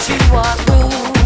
to our room.